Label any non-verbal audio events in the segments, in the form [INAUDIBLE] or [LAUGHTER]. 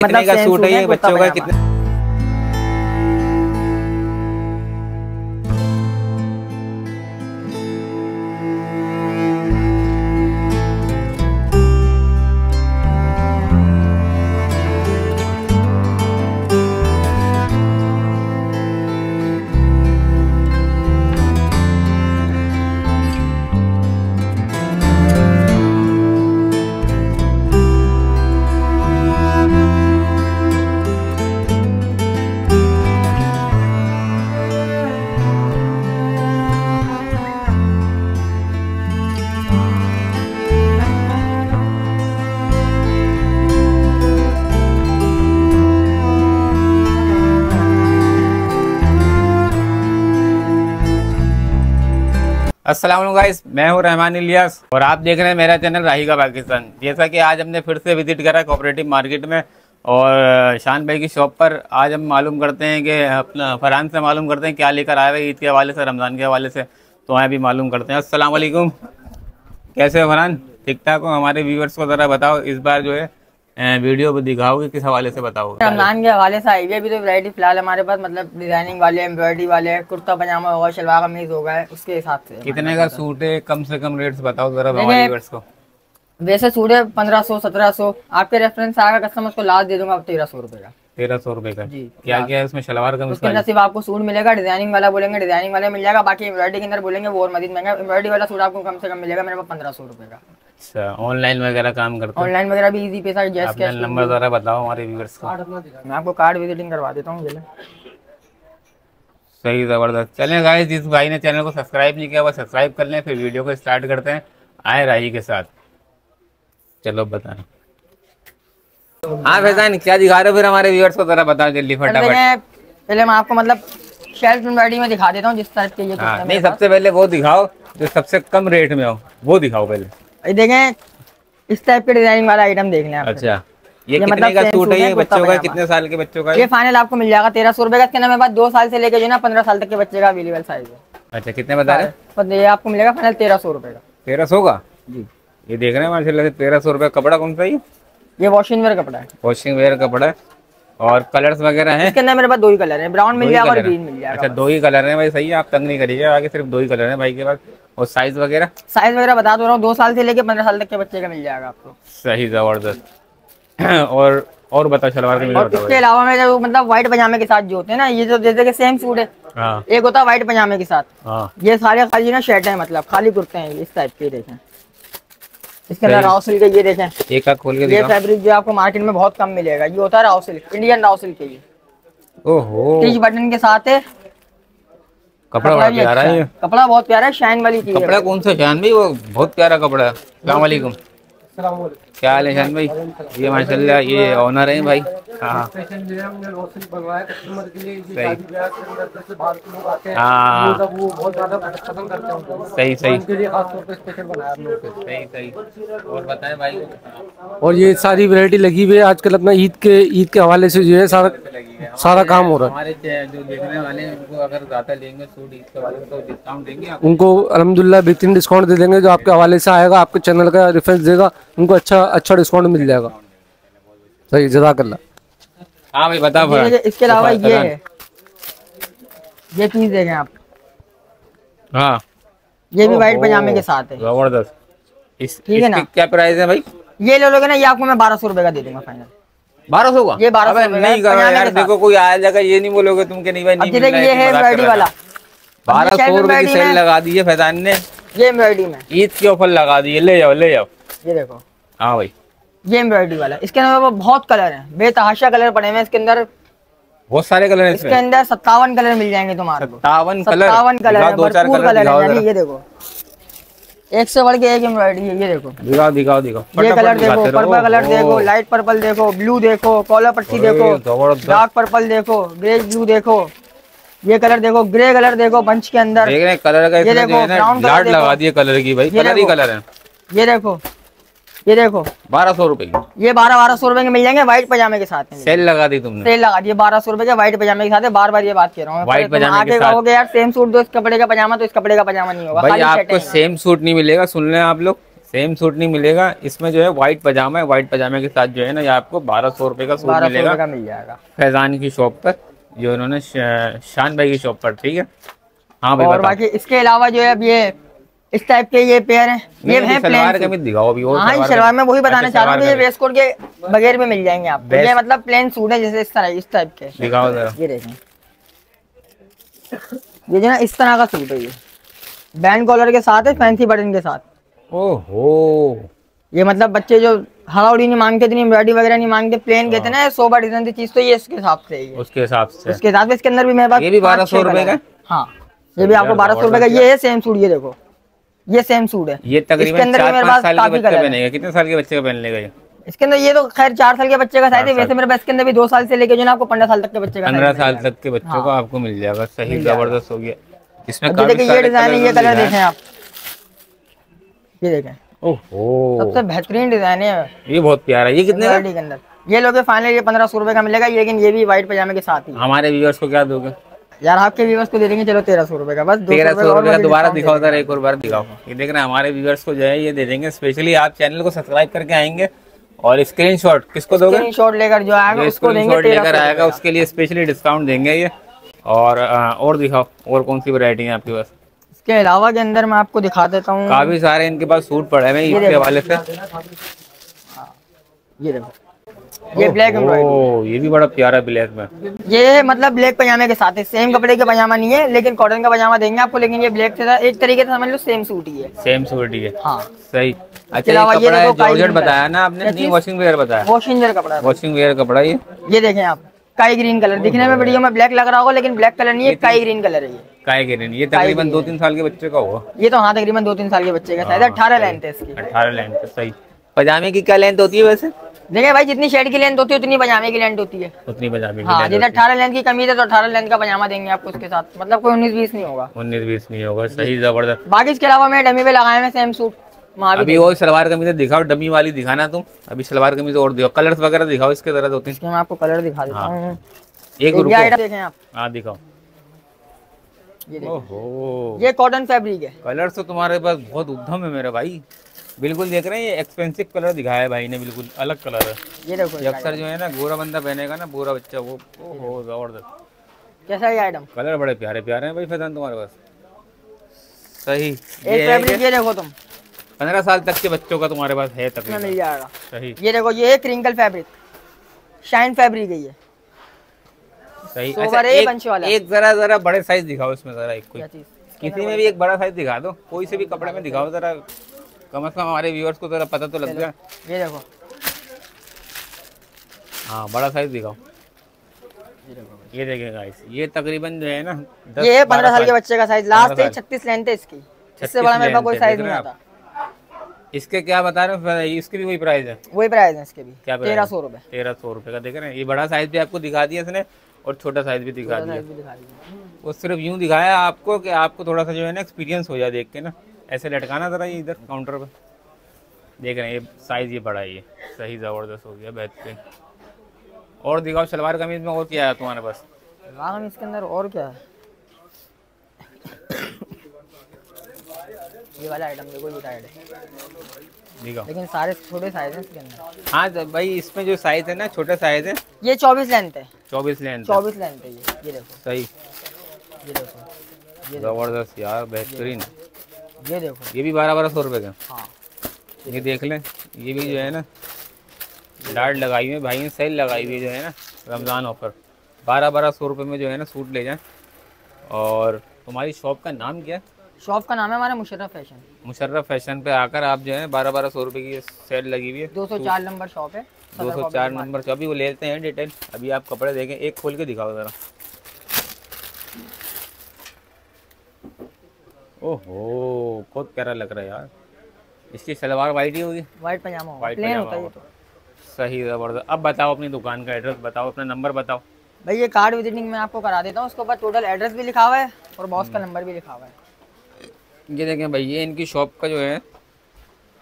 कितने का सूट है ये? बच्चों का कितने अस्सलाम गाइस मैं हूँ रहमान इलियास और आप देख रहे हैं मेरा चैनल राही का पाकिस्तान। जैसा कि आज हमने फिर से विज़िट करा कोऑपरेटिव मार्केट में और शान भाई की शॉप पर आज हम मालूम करते हैं कि अपना फरहान से मालूम करते हैं क्या लेकर आए हुए ईद के हवाले से, रमज़ान के हवाले से तो आए भी मालूम करते हैं। वालेकुम कैसे हो फरहान? ठीक ठाक हो? हमारे व्यूवर्स को ज़रा बताओ, इस बार जो है वीडियो दिखाओगे किस हवाले से बताओगे? रमज़ान के हवाले से आई अभी तो वैरायटी फ़िलहाल हमारे पास मतलब डिज़ाइनिंग वाले एम्ब्रॉयडरी वाले कुर्ता पजामा होगा शलवार कमीज होगा उसके हिसाब से कितने का सूट है? कम से कम रेट्स बताओ ज़रा को। वैसे सूट है पंद्रह सौ सत्रह सौ आपके रेफरेंस आएगा कस्टमर को लास्ट दे दूँगा तेरह सौ रुपए का। तेरह सौ रुपए का। जी। क्या क्या है उसमें? शलवार कमीज उसके अंदर सिर्फ़ आपको सूट मिलेगा डिज़ाइनिंग वाला बोलेंगे डिज़ाइनिंग वाला मिल जाएगा बाकी एम्ब्रॉयडरी के अंदर बोलेंगे वो और मजीद महँगा। एम्ब्रॉयडरी वाला सूट आपको कम से कम मिलेगा मेरे पास पंद्रह सौ रुपए का। अच्छा ऑनलाइन वगैरह काम करते हैं? ऑनलाइन वगैरह भी इजी पैसा जैस कैश नंबर जरा बताओ हमारे व्यूअर्स को। मैं आपको कार्ड विजिटिंग करवा देता हूँ चले सही ज़बरदस्त। चलें गाइस जिस भाई ने चैनल को सब्सक्राइब नहीं किया वो सब्सक्राइब कर लें फिर वीडियो को स्टार्ट करते हैं आए राही के साथ। चलो बताएँ। हाँ फैजान क्या दिखा रहे हो फिर हमारे व्यूअर्स को? जरा बताओ जल्दी फटाफट। पहले पहले मैं आपको मतलब शेल्फ एम्ब्रॉयडरी में दिखा देता हूँ जिस टाइप के ये हाँ नहीं सबसे पहले वो दिखाओ जो सबसे कम रेट में हो वो दिखाओ पहले। ये देखें इस टाइप के डिज़ाइनिंग वाला आइटम देख लें अच्छा ये ये कितने मतलब का सूट है? ये बच्चों का कितने साल के बच्चों का ये फाइनल आपको मिल जाएगा तेरह सौ रुपए का इसके पास दो साल से लेके जो ना पंद्रह साल तक के बच्चे का अवेलेबल साइज़ है। अच्छा कितने बता रहे ये आपको मिलेगा फाइनल तेरह सौ रुपए का। तेरह सौ का? जी। ये देख रहे हैं माशाल्लाह से तेरह सौ रुपये कपड़ा कौन सा है ये? ये वॉशिंग वेयर कपड़ा है। वॉशिंग वेयर कपड़ा है। और कलर्स वगैरह हैं? इसके अंदर मेरे पास दो ही कलर है। ब्राउन मिल जाएगा और ग्रीन मिल जाएगा अच्छा दो ही कलर हैं भाई सही है आप तंग नहीं करिएगा आगे सिर्फ़ दो ही कलर हैं भाई के पास। और साइज़ वगैरह? साइज़ वगैरह बता दो रहा हूँ दो साल से लेके पंद्रह साल तक के बच्चे का मिल जाएगा आपको। सही ज़बरदस्त। [CLEARS THROAT] और और बताओ शलवार कमीज और इसके अलावा में जो मतलब व्हाइट पजामे के साथ जो होते हैं ना ये जो जैसे कि सेम सूट है। हाँ। एक होता है व्हाइट पजामे के साथ। हाँ। ये सारे खाली ना शर्ट है मतलब खाली कुर्ते हैं इस टाइप के देखें। इसके अंदर राव सिल्क ये देखें। एक का खोल के ये फैब्रिक जो आपको मार्केट में बहुत कम मिलेगा ये होता है Rao silk Indian Rao silk है ये। ओहो। टीच बटन के साथ है। कपड़ा बड़ा प्यारा अच्छा है। कपड़ा बहुत प्यारा है शाइन वाली चीज़ कपड़ा कौन सा? शाइन भाई वो बहुत प्यारा कपड़ा है सलाम वालेकुम। क्या हाल है शान भाई? ये माशाल्लाह ये ऑनर है भाई। हाँ। हाँ। सही सही। और बताएँ भाई। और ये सारी वैरायटी लगी हुई है। आजकल अपना ईद के ईद के हवाले से जो है सारा सारा काम हो रहा है। हमारे जो देखने वाले उनको अगर ज़्यादा लेंगे सूट इसके वाले तो डिस्काउंट देंगे उनको अलहमदिल्ला बेहतरीन डिस्काउंट दे देंगे जो आपके हवाले से आएगा आपके चैनल का रेफरेंस देगा। उनको अच्छा अच्छा डिस्काउंट मिल जाएगा। सही जजाकल्ला हाँ भाई बता ये- इसके अलावा ये है ये चीज़ देखें आप। हाँ। ये भी व्हाइट ओहो, पजामे के साथ है। ज़बरदस्त। इस ठीक है ना? क्या प्राइस है भाई? ये ले लोगे ना ये आपको मैं बारह सौ रुपए का दे दूँगा फाइनल बारह सौ का? ये 1200 अबे रुपए का नहीं करो यार देखो कोई आया जाएगा ये नहीं बोलोगे तुम के नहीं भाई नहीं ये है एम्ब्रॉयडरी वाला। बारह सौ रुपए की सेल लगा दी है फैजान ने। ये एम्ब्रॉयडरी में। ईद के ऑफ़र लगा दी है ले जाओ ले जाओ। ये देखो। हाँ भाई। ये एम्ब्रॉयडरी वाला। इसके अंदर बहुत कलर है। बेतहाशा कलर पड़े हुए इसके अंदर। बहुत सारे कलर हैं इसके अंदर सत्तावन कलर मिल जाएँगे तुम्हारे सत्तावन कलर सत्तावन कलर दो चार कलर है। ये देखो। एक से बढ़ के एक एम्ब्रॉयडरी है ये देखो। दिखाओ दिखाओ दिखाओ। ये कलर देखो पर्पल कलर देखो लाइट पर्पल देखो ब्लू देखो कॉलर पट्टी देखो डार्क पर्पल देखो ग्रे ब्लू देखो। ये कलर देखो ग्रे कलर देखो बंच के अंदर। देख रहे कलर का ये देखो, ना brown कलर लगा दिए कलर की भाई। कलर ही कलर है। ये देखो। ये देखो। बारह सौ रुपए की। ये बारह बारह सौ रुपए के मिल जाएँगे व्हाइट पजामे के साथ सेल लगा दी तुमने। सेल लगा दिए बारह सौ रुपए के व्हाइट पजामे के साथ बार बार ये बात कह रहा हूँ तुम पजामे आगे कहोगे यार सेम सूट दो इस कपड़े का पजामा तो इस कपड़े का पजामा नहीं होगा। भाई आपको सेम सूट नहीं मिलेगा सुन लें आप लोग। सेम सूट नहीं मिलेगा। इसमें जो है व्हाइट पजामा है व्हाइट पजामे के साथ जो है ना ये आपको बारह सौ रुपए का सूट मिलेगा। का मिल जाएगा। फैजान की शॉप पर जो इन्होंने श- शान भाई की शॉप पर ठीक है? हाँ भाई और बाकी इसके अलावा जो है अब ये इस टाइप के ये पेयर हैं। ये हैं सलवार कमीज दिखाओ अभी और हाँ सलवार में वही बताना अच्छा, चाह रहा हूँ ये वेस्ट कोट के बगैर में मिल जाएँगे आपको। ये मतलब प्लेन सूट है जैसे इस तरह इस टाइप के। दिखाओ जरा। ये देखें। ये जो ना इस तरह का सूट है ये। बैंड कॉलर के साथ है फैंसी बटन के साथ। ओहो। ये मतलब बच्चे जो हड़ाउड़ी नहीं मांगते इतनी एम्ब्रॉयडरी वगैरह नहीं मांगते प्लेन कहते हैं ना सोबर डिज़ाइन की चीज़ तो ये इसके हिसाब से है उसके हिसाब से। उसके साथ में इसके अंदर भी मेरे पास ये भी पाँच 1200 रुपए का है। हाँ। ये भी आपको बारह सौ रुपए का ये है सेम सूट ये देखो। ये सेम सूट है। ये तकरीबन चार पाँच साल के बच्चे पहनेगा। कितने साल के बच्चे का पहन लेगा ये? इसके अंदर ये तो खैर चार साल के बच्चे का साइज़ है वैसे मेरे पास इसके अंदर भी दो साल से लेके जो ना आपको पंद्रह साल तक के बच्चे का पंद्रह साल तक के बच्चों को आपको मिल जाएगा सही ज़बरदस्त हो गया। इसमें ये डिज़ाइन है ये कलर देखें आप। ये देखें। ओहो। सबसे बेहतरीन डिज़ाइन है ये। बहुत प्यारा है। ये कितने के? अंदर। ये लोगे फाइनल ये पंद्रह सौ रुपए का मिलेगा लेकिन ये भी व्हाइट पजामे के साथ ही हमारे व्यूअर्स को क्या दोगे? यार आपके व्यूवर्स को दे देंगे चलो तेरह सौ रुपए का। बस तेरह सौ रुपये का दोबारा दिखाओ। जरा एक और बार दिखाओ। ये देख रहे हैं हमारे व्यूअर्स को जो है ये दे देंगे। स्पेशली आप चैनल को सब्सक्राइब करके आएँगे और स्क्रीनशॉट किसको दोगे? स्क्रीनशॉट लेकर जो आएगा उसको देंगे लेकर आएगा उसके लिए स्पेशली डिस्काउंट देंगे ये। और और दिखाओ और कौन सी वरायटी है आपके पास? इसके अलावा के अंदर मैं आपको दिखा देता हूँ। काफ़ी सारे इनके पास सूट पड़े हैं ईद के हवाले से ये देखो। ये ब्लैक एम्ब्रॉयडरी ये भी बड़ा प्यारा ब्लैक में। ये मतलब ब्लैक पजामे के साथ है। सेम कपड़े का पजामा नहीं है लेकिन कॉटन का पजामा देंगे आपको लेकिन ये ब्लैक एक तरीके से समझ लो सेम सूट ही है। सेम सूट ही है। हाँ। सही। अच्छा ये कपड़ा जॉर्जेट बताया ना आपने? वॉशिंग वेयर बताया। वॉशिंजर कपड़ा। वॉशिंग वेयर कपड़ा ये। ये देखें आप काई ग्रीन कलर दिखने में वीडियो में ब्लैक लग रहा होगा लेकिन ब्लैक कलर नहीं है काई ग्रीन कलर है ये। काय ये तकरीबन दो तीन साल के बच्चे का होगा। ये तो हाँ तकरीबन दो तीन साल के बच्चे का शायद हाँ, अठारह लेंथ है इसकी। अठारह लेंथ सही। पजामे की क्या लेंथ होती है वैसे? देखिए भाई जितनी शर्ट की लेंथ होती है उतनी पजामे की लेंथ होती है। उतनी पजामे की हाँ जैसे अठारह लेंथ की कमीज है तो अठारह लेंथ का पजामा देंगे आपको उसके साथ। मतलब कोई उन्नीस बीस नहीं होगा। उन्नीस बीस नहीं होगा सही ज़बरदस्त। बाकी इसके अलावा मैं डमी पे लगाए हैं सेम सूट अभी और सलवार कमीज दिखाओ डमी वाली दिखाना तुम। अभी सलवार कमीज और दिखाओ। कलर्स वगैरह दिखाओ इसके तरह इसके मैं आपको कलर दिखा देता हाँ। हूँ। एक देखें आप। हाँ दिखाओ। ये ये कॉटन फैब्रिक है। कलर तो तुम्हारे पास बहुत उद्धम है मेरा भाई। बिल्कुल देख रहे हैं ये एक्सपेंसिव कलर दिखाया है भाई ने बिल्कुल अलग कलर है। ये देखो ये अक्सर जो है ना गोरा बंदा पहनेगा ना पूरा बच्चा वो ओहो ज़बरदस्त कैसा ये आइटम कलर बड़े प्यारे प्यारे हैं भाई फैजान तुम्हारे पास। सही। एक ये फैब्रिक ये देखो तुम। पंद्रह साल तक के बच्चों का तुम्हारे पास है तकरीबन। मिल जाएगा। सही। ये देखो ये है क्रिंकल फैब्रिक शाइन फैब्रिक है ये। सही। अच्छा एक, बंच वाला। एक जरा जरा बड़े साइज़ दिखाओ इसमें जरा एक कोई। किसी में भी एक बड़ा साइज़ दिखा दो। कोई से भी कपड़े में दिखाओ जरा कम से कम हमारे व्यूअर्स को जरा पता तो लग जाए ये देखो। हाँ बड़ा साइज़ दिखाओ। ये देखें गाइस ये तकरीबन जो है ना ये पंद्रह साल के बच्चे का साइज़ लास्ट है छत्तीस लेंथ है इसकी। इससे बड़ा मेरे पास कोई साइज़ नहीं आता। इसके क्या बता रहे हो? इसकी भी वही प्राइस है। वही प्राइस है इसके भी। क्या तेरह सौ रुपए। तेरह सौ रुपये का देख रहे हैं। ये बड़ा साइज़ भी आपको दिखा दिया इसने और छोटा साइज़ भी दिखा दिया। वो सिर्फ़ यूँ दिखाया आपको कि आपको थोड़ा सा जो है ना एक्सपीरियंस हो जाए देख के ना। ऐसे लटकाना जरा ये इधर काउंटर पर देख रहे हैं ये साइज़ ये बड़ा है ये। सही ज़बरदस्त हो गया बेहतरीन। और दिखाओ सलवार कमीज में और क्या है तुम्हारे पास? राम इसके अंदर और क्या है? ये वाला आइटम देखो ये साइड है। दिखाओ। लेकिन सारे छोटे साइज़ हैं इसके अंदर। हाँ तो भाई इसमें जो साइज़ है ना छोटा साइज़ है। ये चौबीस लेंथ है। चौबीस लेंथ चौबीस लेंथ है ये। ये देखो। सही। ये देखो। ज़बरदस्त यार बेहतरीन। देखो ये देखो। ये भी बारह बारह सौ रुपये का। हाँ। ये देख लें ये भी जो है ना डार्ट लगाई हुई है भाई ने सेल लगाई हुई जो है ना रमज़ान ऑफ़र। बारह बारह सौ रुपये में जो है ना सूट ले जाएँ। और तुम्हारी शॉप का नाम क्या है? शॉप का नाम है हमारा मुशर्रफ फ़ैशन। मुशर्रफ फ़ैशन पे आकर आप जो है बारह बारह सौ रुपये की सेल लगी हुई है। दो सौ चार नंबर शॉप है दो सौ चार नंबर से अभी वो लेते हैं डिटेल। अभी आप कपड़े देखें एक खोल के दिखाओ ज़रा। ओहो बहुत प्यारा लग रहा है यार। इसकी सलवार वाइट ही होगी? व्हाइट पजामा प्लेन पजामा होता है होगा। तो। सही ज़बरदस्त। अब बताओ अपनी दुकान का एड्रेस बताओ अपना नंबर बताओ। भाई ये कार्ड विजिटिंग मैं आपको करा देता हूँ उसके ऊपर टोटल एड्रेस भी लिखा हुआ है और बॉस का नंबर भी लिखा हुआ है। ये देखें भाई ये इनकी शॉप का जो है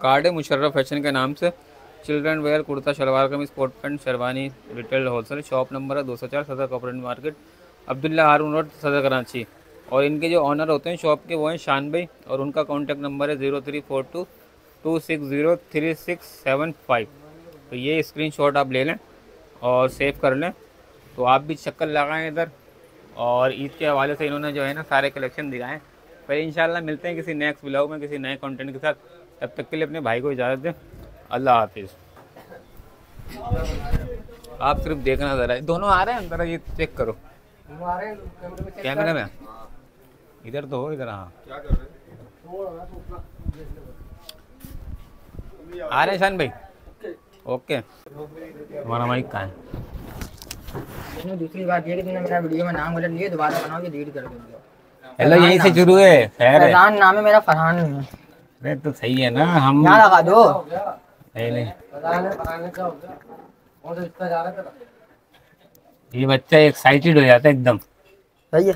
कार्ड है मुशर्रफ फ़ैशन के नाम से। Children wear kurta shalwar kameez coat pant sherwani retail wholesale shop number है दो सौ चार Saddar cooperative market Abdullah Haroon road Saddar Karachi. और इनके जो ऑनर होते हैं शॉप के वो हैं शान भाई और उनका कॉन्टैक्ट नंबर है zero three four two two six zero three six seven five तो ये स्क्रीनशॉट आप ले लें और सेव कर लें। तो आप भी चक्कर लगाएँ इधर और ईद के हवाले से इन्होंने जो है ना सारे कलेक्शन दिखाएँ। फिर इंशाल्लाह मिलते हैं किसी नेक्स्ट ब्लॉग में किसी नए कंटेंट के साथ। तब तक के लिए अपने भाई को इजाज़त दें। अल्लाह हाफिज़। आप सिर्फ़ देखना ज़रा दोनों आ रहे हैं? ज़रा ये चेक करो। कैमरे में इधर तो हो इधर हाँ। आ रहे शान भाई? ओके। हमारा माइक कहाँ है? दूसरी बात ये कि तूने मेरा वीडियो में नाम गलत लिया दोबारा बनाओ ये डिलीट कर देंगे। हेलो यहीं से शुरू है है। फरहान नाम है मेरा फरहान नहीं है। अरे तो सही है ना हम यहाँ लगा दो। नहीं नहीं। ये बच्चा एक्साइटेड हो जाता है एकदम। सही है।